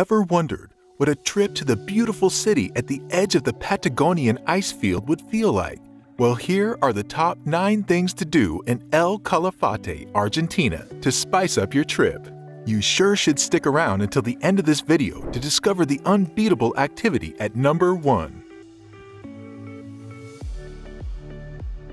ever wondered what a trip to the beautiful city at the edge of the Patagonian ice field would feel like? Well, here are the top 9 things to do in El Calafate, Argentina to spice up your trip. You sure should stick around until the end of this video to discover the unbeatable activity at number 1.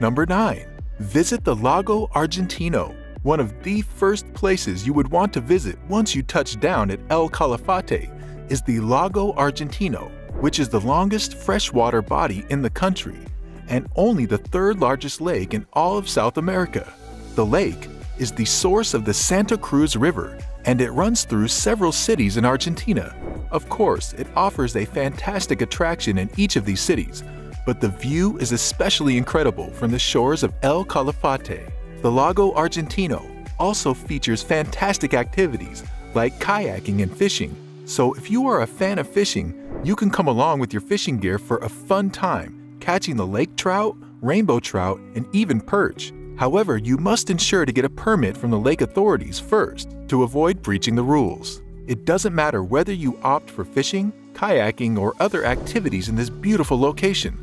Number 9. Visit the Lago Argentino, one of the first places you would want to visit once you touch down at El Calafate is the Lago Argentino, which is the longest freshwater body in the country and only the third largest lake in all of South America. The lake is the source of the Santa Cruz River and it runs through several cities in Argentina. Of course, it offers a fantastic attraction in each of these cities, but the view is especially incredible from the shores of El Calafate. The Lago Argentino also features fantastic activities like kayaking and fishing, so if you are a fan of fishing, you can come along with your fishing gear for a fun time, catching the lake trout, rainbow trout, and even perch. However, you must ensure to get a permit from the lake authorities first to avoid breaching the rules. It doesn't matter whether you opt for fishing, kayaking, or other activities in this beautiful location.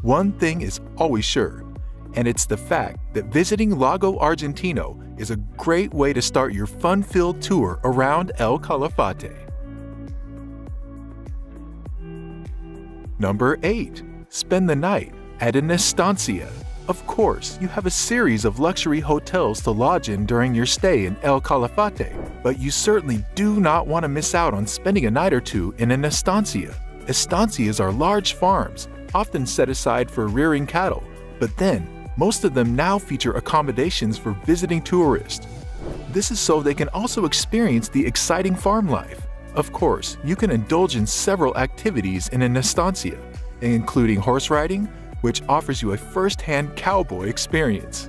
One thing is always sure, and it's the fact that visiting Lago Argentino is a great way to start your fun-filled tour around El Calafate. Number 8. Spend the night at an estancia. Of course, you have a series of luxury hotels to lodge in during your stay in El Calafate, but you certainly do not want to miss out on spending a night or two in an estancia. Estancias are large farms, often set aside for rearing cattle, but then most of them now feature accommodations for visiting tourists. This is so they can also experience the exciting farm life. Of course, you can indulge in several activities in an estancia, including horse riding, which offers you a first-hand cowboy experience.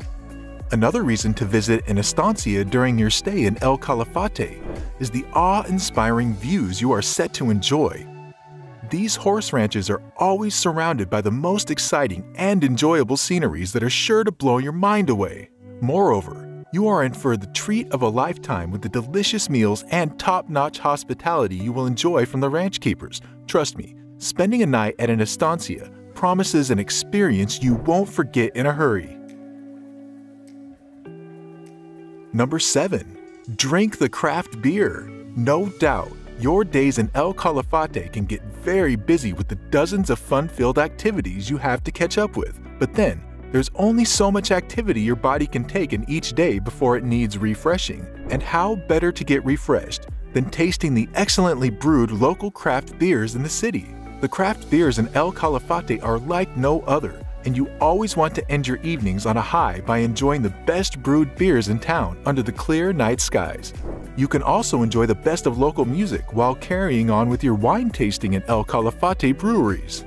Another reason to visit an estancia during your stay in El Calafate is the awe-inspiring views you are set to enjoy. These horse ranches are always surrounded by the most exciting and enjoyable sceneries that are sure to blow your mind away. Moreover, you are in for the treat of a lifetime with the delicious meals and top-notch hospitality you will enjoy from the ranch keepers. Trust me, spending a night at an estancia promises an experience you won't forget in a hurry. Number 7. Drink the craft beer. No doubt, your days in El Calafate can get very busy with the dozens of fun-filled activities you have to catch up with. But then, there's only so much activity your body can take in each day before it needs refreshing. And how better to get refreshed than tasting the excellently brewed local craft beers in the city? The craft beers in El Calafate are like no other, and you always want to end your evenings on a high by enjoying the best brewed beers in town under the clear night skies. You can also enjoy the best of local music while carrying on with your wine tasting in El Calafate breweries.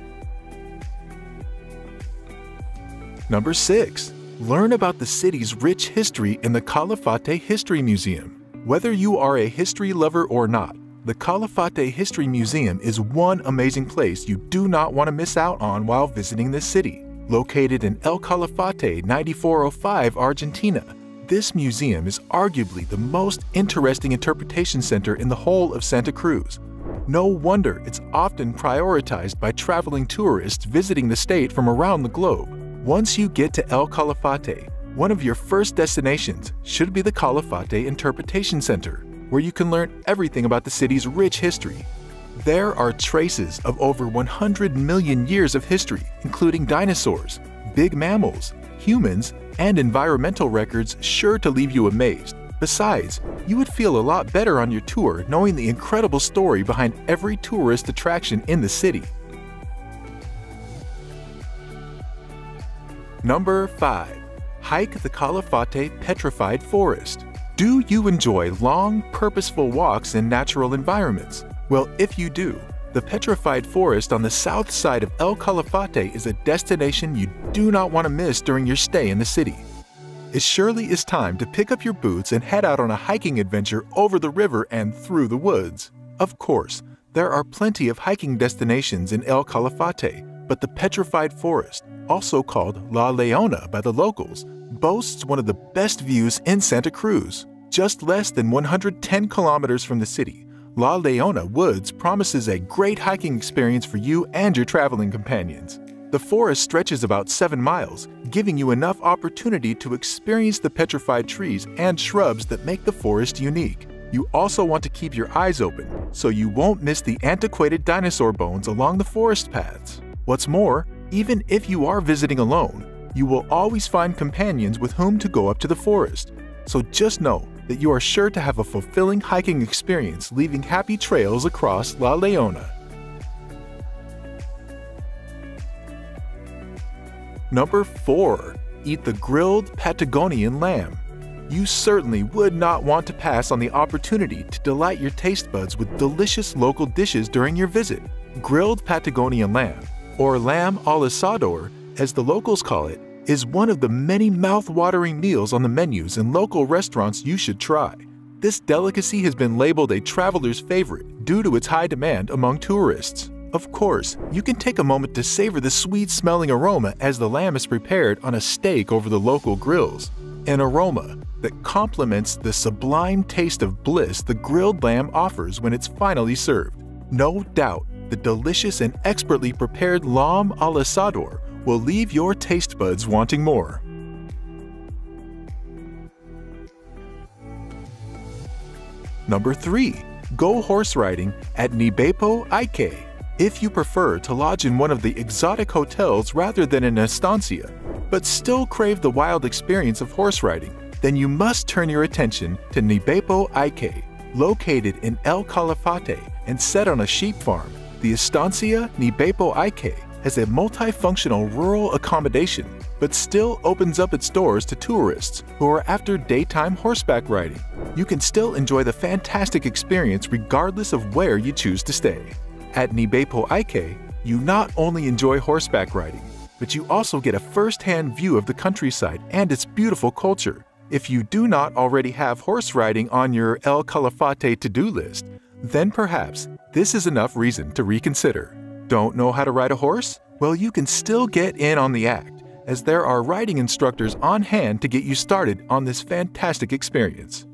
Number 6. Learn about the city's rich history in the Calafate History Museum. Whether you are a history lover or not, the Calafate History Museum is one amazing place you do not want to miss out on while visiting this city. Located in El Calafate 9405, Argentina, this museum is arguably the most interesting interpretation center in the whole of Santa Cruz. No wonder it's often prioritized by traveling tourists visiting the state from around the globe. Once you get to El Calafate, one of your first destinations should be the Calafate Interpretation Center, where you can learn everything about the city's rich history. There are traces of over 100 million years of history, including dinosaurs, big mammals, humans, and environmental records sure to leave you amazed. Besides, you would feel a lot better on your tour knowing the incredible story behind every tourist attraction in the city. Number 5. Hike the Calafate Petrified Forest. Do you enjoy long, purposeful walks in natural environments? Well, if you do, the Petrified Forest on the south side of El Calafate is a destination you do not want to miss during your stay in the city. It surely is time to pick up your boots and head out on a hiking adventure over the river and through the woods. Of course, there are plenty of hiking destinations in El Calafate, but the Petrified Forest, also called La Leona by the locals, boasts one of the best views in Santa Cruz. Just less than 110 kilometers from the city, La Leona Woods promises a great hiking experience for you and your traveling companions. The forest stretches about 7 miles, giving you enough opportunity to experience the petrified trees and shrubs that make the forest unique. You also want to keep your eyes open so you won't miss the antiquated dinosaur bones along the forest paths. What's more, even if you are visiting alone, you will always find companions with whom to go up to the forest. So just know that you are sure to have a fulfilling hiking experience leaving happy trails across La Leona. Number 4. Eat the grilled Patagonian lamb. You certainly would not want to pass on the opportunity to delight your taste buds with delicious local dishes during your visit. Grilled Patagonian lamb, or lamb al asador, as the locals call it, is one of the many mouth-watering meals on the menus in local restaurants you should try. This delicacy has been labeled a traveler's favorite due to its high demand among tourists. Of course, you can take a moment to savor the sweet-smelling aroma as the lamb is prepared on a stake over the local grills. An aroma that complements the sublime taste of bliss the grilled lamb offers when it's finally served. No doubt, the delicious and expertly prepared lamb al asador will leave your taste buds wanting more. Number 3. Go horse riding at Nibepo Aike if you prefer to lodge in one of the exotic hotels rather than an estancia, but still crave the wild experience of horse riding, then you must turn your attention to Nibepo Aike, located in El Calafate and set on a sheep farm. The estancia Nibepo Aike has a multifunctional rural accommodation, but still opens up its doors to tourists who are after daytime horseback riding. You can still enjoy the fantastic experience regardless of where you choose to stay. At Nibepo Aike, you not only enjoy horseback riding, but you also get a first-hand view of the countryside and its beautiful culture. If you do not already have horse riding on your El Calafate to-do list, then perhaps this is enough reason to reconsider. Don't know how to ride a horse? Well, you can still get in on the act, as there are riding instructors on hand to get you started on this fantastic experience.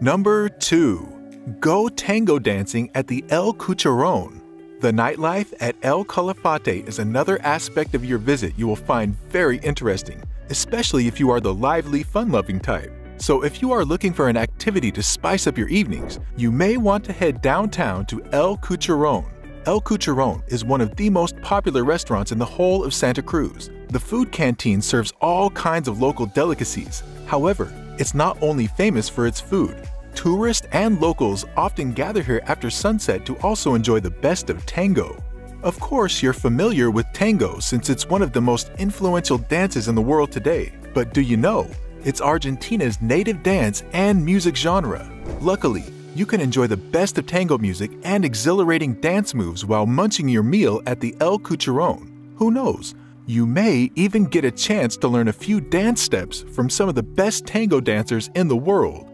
Number 2. Go tango dancing at the El Cucharon. The nightlife at El Calafate is another aspect of your visit you will find very interesting, especially if you are the lively, fun-loving type. So if you are looking for an activity to spice up your evenings, you may want to head downtown to El Cucharon. El Cucharon is one of the most popular restaurants in the whole of Santa Cruz. The food canteen serves all kinds of local delicacies. However, it's not only famous for its food. Tourists and locals often gather here after sunset to also enjoy the best of tango. Of course, you're familiar with tango since it's one of the most influential dances in the world today. But do you know? It's Argentina's native dance and music genre. Luckily, you can enjoy the best of tango music and exhilarating dance moves while munching your meal at the El Cucharon. Who knows? You may even get a chance to learn a few dance steps from some of the best tango dancers in the world.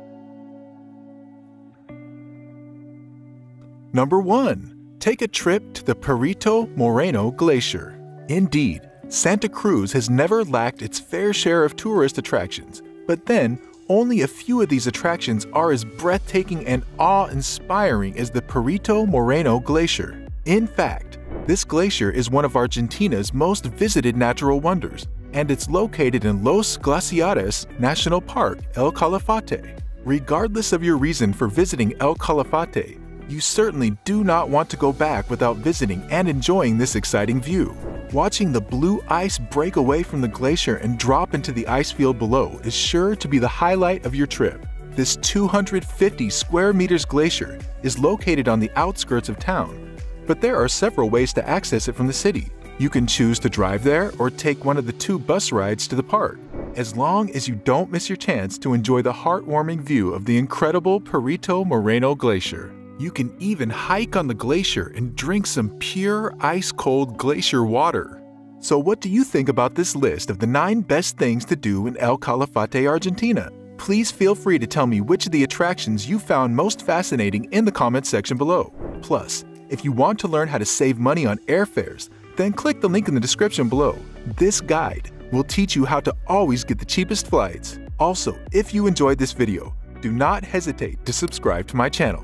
Number 1. Take a trip to the Perito Moreno Glacier. Indeed, Santa Cruz has never lacked its fair share of tourist attractions, but then only a few of these attractions are as breathtaking and awe-inspiring as the Perito Moreno Glacier. In fact, this glacier is one of Argentina's most visited natural wonders, and it's located in Los Glaciares National Park, El Calafate. Regardless of your reason for visiting El Calafate, you certainly do not want to go back without visiting and enjoying this exciting view. Watching the blue ice break away from the glacier and drop into the ice field below is sure to be the highlight of your trip. This 250 square meters glacier is located on the outskirts of town, but there are several ways to access it from the city. You can choose to drive there or take one of the two bus rides to the park, as long as you don't miss your chance to enjoy the heartwarming view of the incredible Perito Moreno Glacier. You can even hike on the glacier and drink some pure ice-cold glacier water. So what do you think about this list of the 9 best things to do in El Calafate, Argentina? Please feel free to tell me which of the attractions you found most fascinating in the comments section below. Plus, if you want to learn how to save money on airfares, then click the link in the description below. This guide will teach you how to always get the cheapest flights. Also, if you enjoyed this video, do not hesitate to subscribe to my channel.